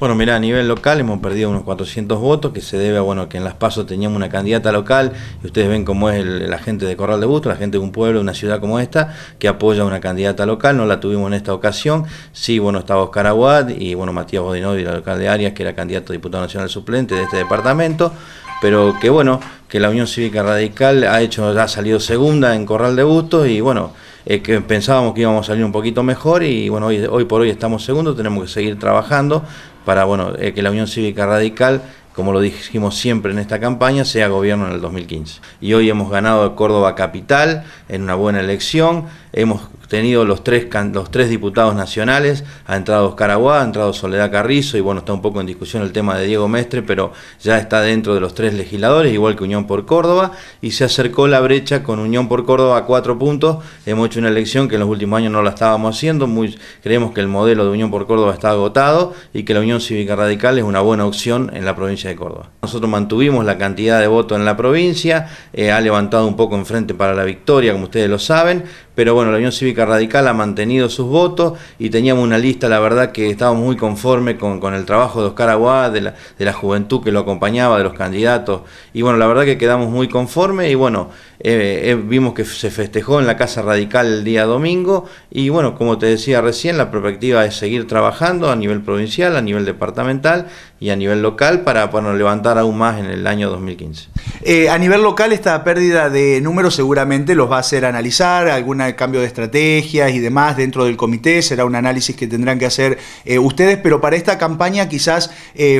Bueno, mira, a nivel local hemos perdido unos 400 votos, que se debe a bueno, que en Las Pasos teníamos una candidata local, y ustedes ven cómo es la gente de Corral de Busto, la gente de un pueblo, de una ciudad como esta, que apoya a una candidata local, no la tuvimos en esta ocasión, sí, bueno, estaba Oscar Aguad y bueno, Matías Bodinovi, la local de Arias, que era candidato a diputado nacional suplente de este departamento, pero que bueno, que la Unión Cívica Radical ha hecho, ha salido segunda en Corral de Bustos y bueno, eh, que pensábamos que íbamos a salir un poquito mejor y bueno, hoy, hoy por hoy estamos segundos, tenemos que seguir trabajando para bueno, eh, que la Unión Cívica Radical como lo dijimos siempre en esta campaña, sea gobierno en el 2015. Y hoy hemos ganado Córdoba Capital en una buena elección, hemos tenido los tres, los tres diputados nacionales, ha entrado Oscar Aguada, ha entrado Soledad Carrizo y bueno, está un poco en discusión el tema de Diego Mestre, pero ya está dentro de los tres legisladores, igual que Unión por Córdoba, y se acercó la brecha con Unión por Córdoba a cuatro puntos. Hemos hecho una elección que en los últimos años no la estábamos haciendo, muy, creemos que el modelo de Unión por Córdoba está agotado y que la Unión Cívica Radical es una buena opción en la provincia de Córdoba. Nosotros mantuvimos la cantidad de votos en la provincia, eh, ha levantado un poco en frente para la victoria, como ustedes lo saben, pero bueno, la Unión Cívica Radical ha mantenido sus votos y teníamos una lista, la verdad que estábamos muy conformes con, el trabajo de Oscar Aguad, de la, de la juventud que lo acompañaba, de los candidatos, y bueno, la verdad que quedamos muy conformes y bueno, eh, eh, vimos que se festejó en la Casa Radical el día domingo y bueno, como te decía recién, la perspectiva es seguir trabajando a nivel provincial, a nivel departamental y a nivel local para bueno, levantar aún más en el año 2015. Eh, a nivel local esta pérdida de números seguramente los va a hacer analizar, cambio de estrategias y demás dentro del comité, será un análisis que tendrán que hacer ustedes, pero para esta campaña quizás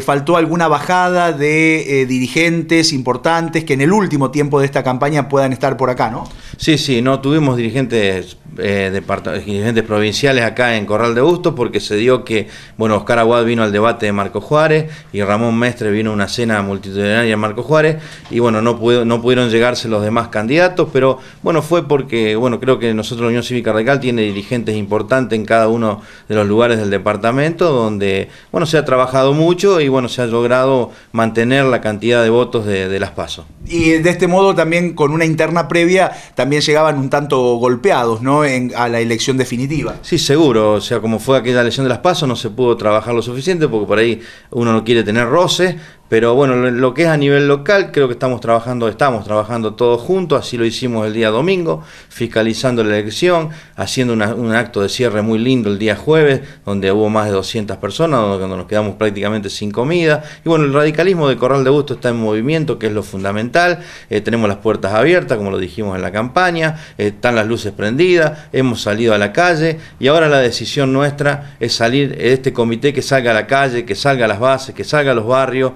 faltó alguna bajada de dirigentes importantes que en el último tiempo de esta campaña puedan estar por acá, ¿no? Sí, sí, no tuvimos dirigentes, eh, dirigentes provinciales acá en Corral de Bustos porque se dio que, bueno, Oscar Aguad vino al debate de Marco Juárez y Ramón Mestre vino a una cena multitudinaria en Marco Juárez y bueno, no, no pudieron llegarse los demás candidatos, pero bueno, fue porque, bueno, creo que nosotros la Unión Cívica Radical tiene dirigentes importantes en cada uno de los lugares del departamento donde, bueno, se ha trabajado mucho y bueno, se ha logrado mantener la cantidad de votos de, de las pasos. Y de este modo también con una interna previa también llegaban un tanto golpeados ¿no? En, a la elección definitiva. Sí, seguro. O sea, como fue aquella elección de las pasos, no se pudo trabajar lo suficiente porque por ahí uno no quiere tener roce, pero bueno, lo que es a nivel local, creo que estamos trabajando, estamos trabajando todos juntos, así lo hicimos el día domingo, fiscalizando la elección, haciendo un acto de cierre muy lindo el día jueves, donde hubo más de 200 personas, donde nos quedamos prácticamente sin comida. Y bueno, el radicalismo de Corral de Busto está en movimiento, que es lo fundamental. Eh, tenemos las puertas abiertas, como lo dijimos en la campaña, eh, están las luces prendidas, hemos salido a la calle y ahora la decisión nuestra es salir, este comité que salga a la calle, que salga a las bases, que salga a los barrios,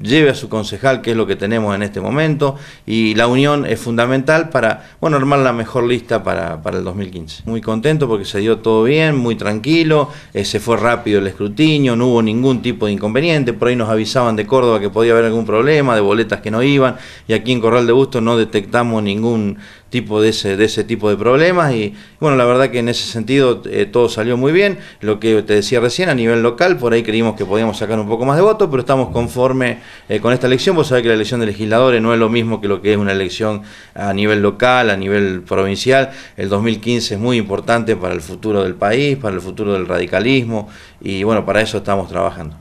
lleve a su concejal, que es lo que tenemos en este momento, y la unión es fundamental para, bueno, armar la mejor lista para, para el 2015. Muy contento porque se dio todo bien, muy tranquilo, eh, se fue rápido el escrutinio, no hubo ningún tipo de inconveniente, por ahí nos avisaban de Córdoba que podía haber algún problema, de boletas que no iban, y aquí en Corral de Busto no detectamos ningún tipo de ese, de ese tipo de problemas y bueno, la verdad que en ese sentido eh, todo salió muy bien, lo que te decía recién a nivel local, por ahí creímos que podíamos sacar un poco más de votos, pero estamos conformes eh, con esta elección, vos sabés que la elección de legisladores no es lo mismo que lo que es una elección a nivel local, a nivel provincial, el 2015 es muy importante para el futuro del país, para el futuro del radicalismo y bueno, para eso estamos trabajando.